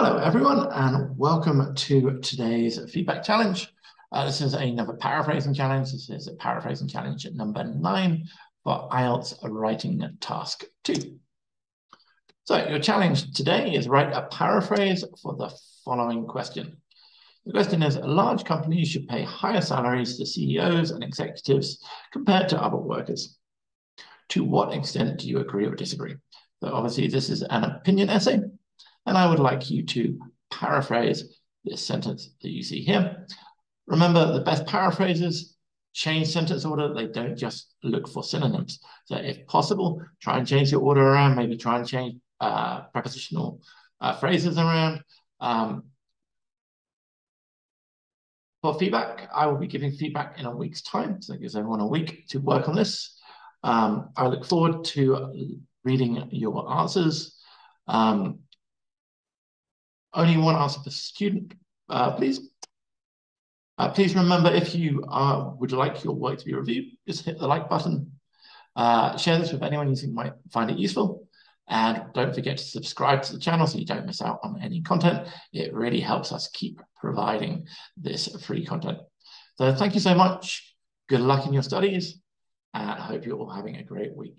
Hello, everyone, and welcome to today's feedback challenge. Uh, this is another paraphrasing challenge. This is a paraphrasing challenge number nine for IELTS writing task two. So your challenge today is write a paraphrase for the following question. The question is, large companies should pay higher salaries to CEOs and executives compared to other workers. To what extent do you agree or disagree? So obviously this is an opinion essay, and I would like you to paraphrase this sentence that you see here. Remember, the best paraphrases change sentence order. They don't just look for synonyms. So if possible, try and change the order around, maybe try and change uh, prepositional uh, phrases around. Um, for feedback, I will be giving feedback in a week's time. So that gives everyone a week to work on this. Um, I look forward to reading your answers. Um, only one answer per student, uh, please. Uh, please remember, if you uh, would like your work to be reviewed, just hit the like button. Uh, share this with anyone you think might find it useful. And don't forget to subscribe to the channel so you don't miss out on any content. It really helps us keep providing this free content. So thank you so much. Good luck in your studies, and I hope you're all having a great week.